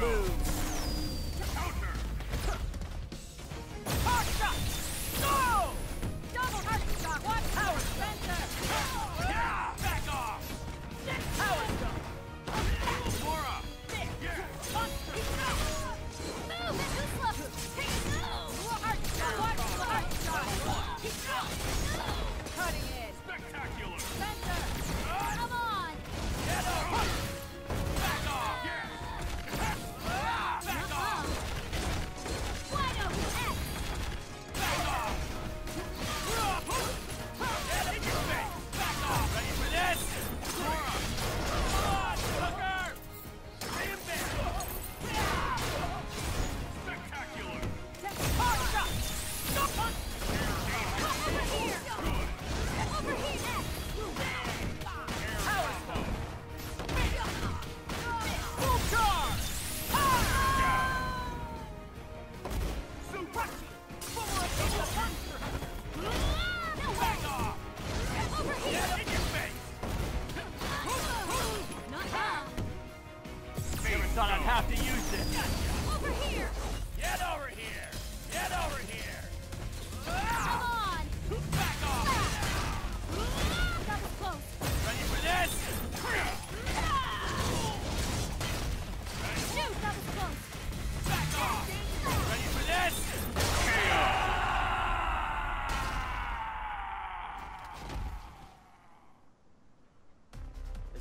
Move.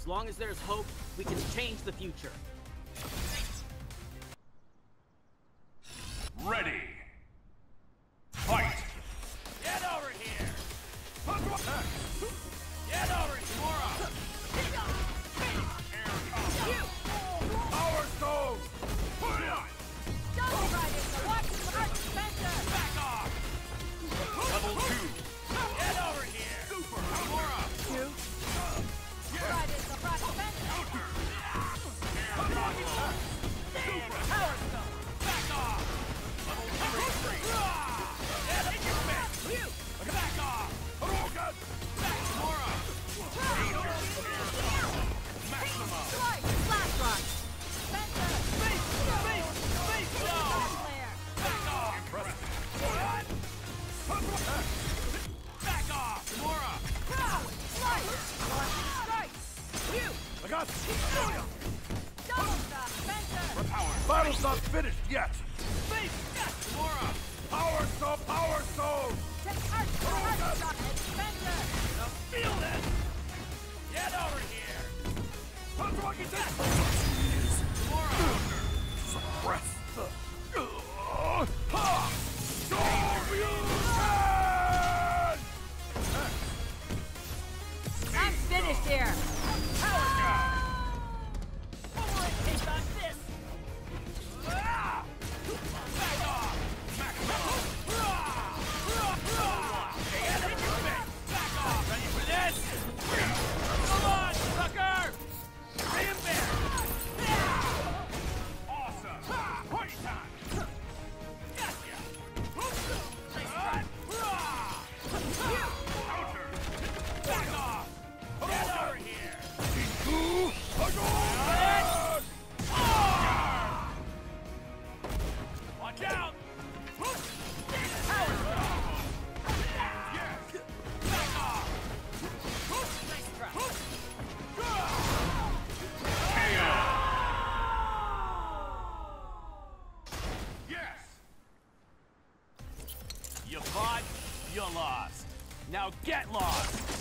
long as there's hope, we can change the future. Get lost!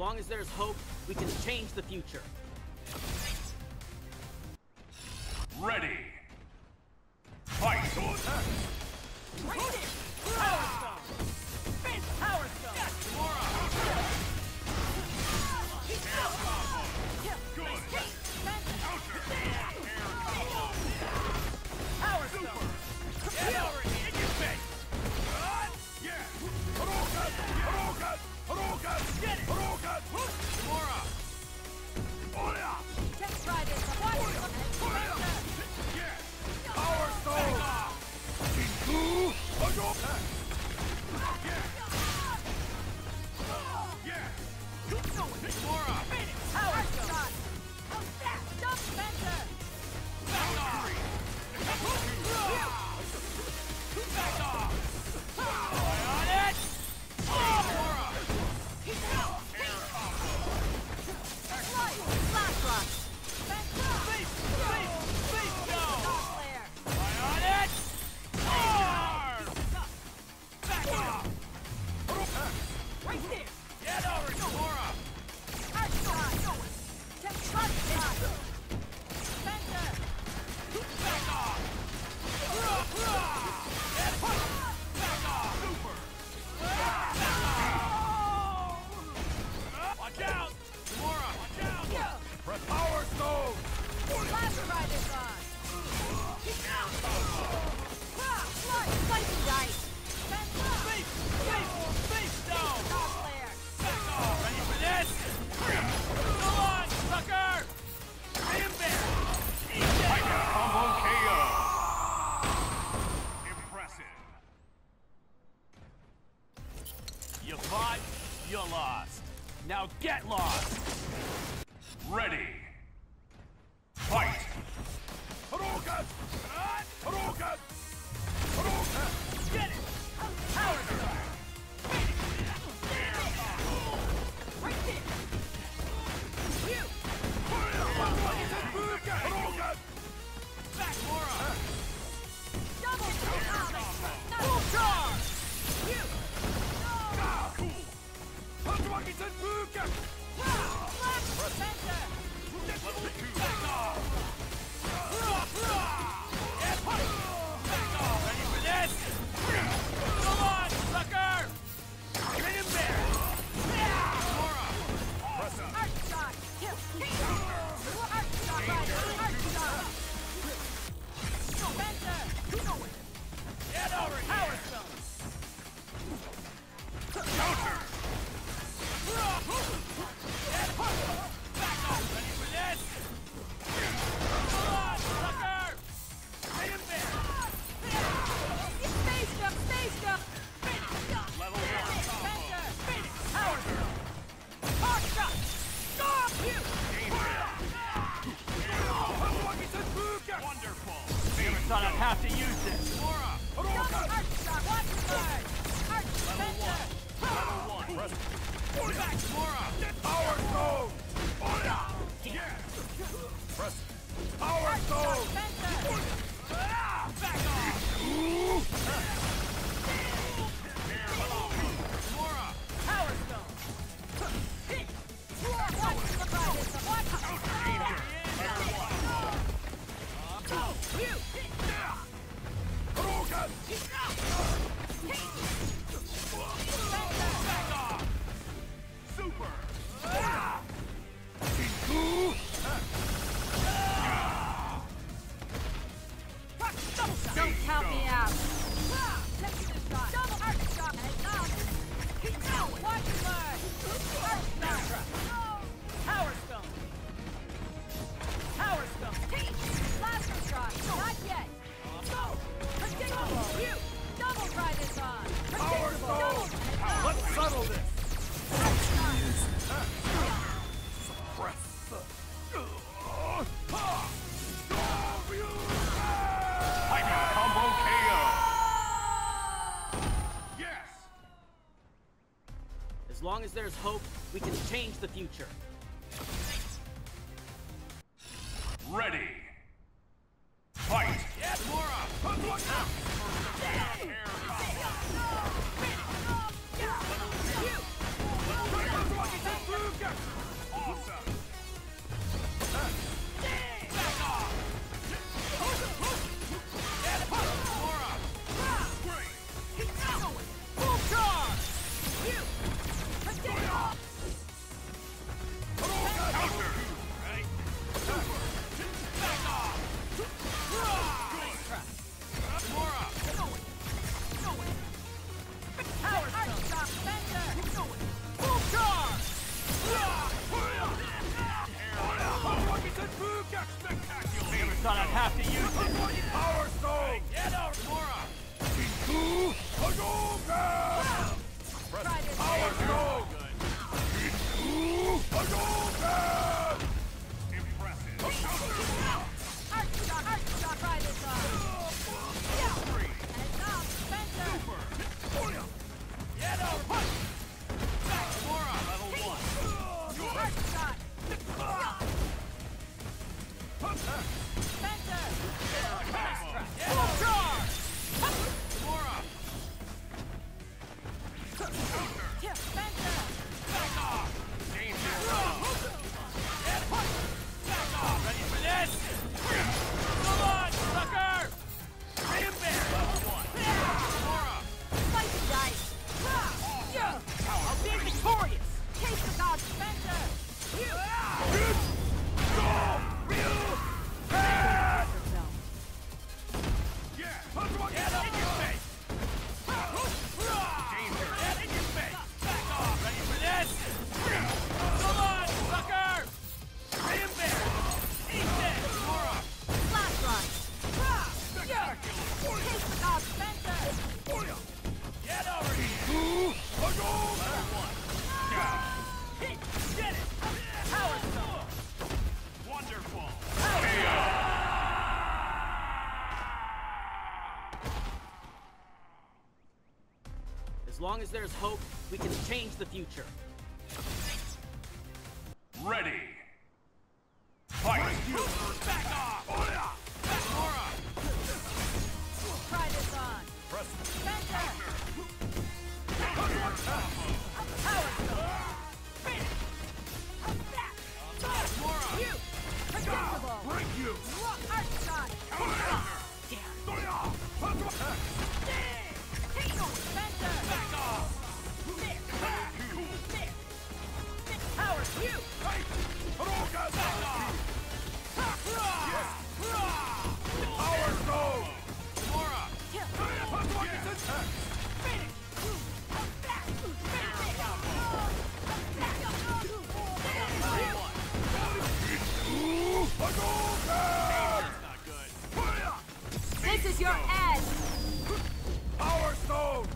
long as there's hope, we can change the future. Ready! Fight! long as there's hope, we can change the future. Ready! Yes! long as there's hope, we can change the future. This is your end! Power Stone!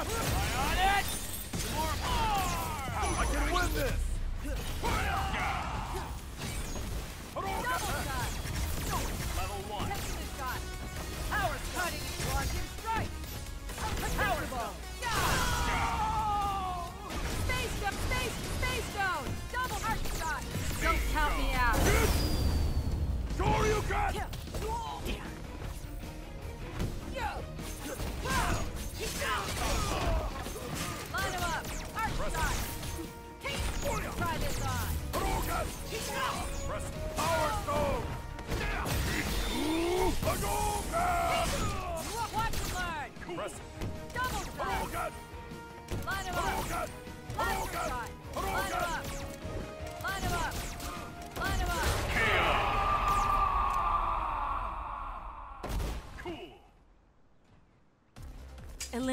I on it! More power! I can win this!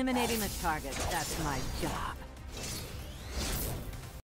Eliminating the target, that's my job.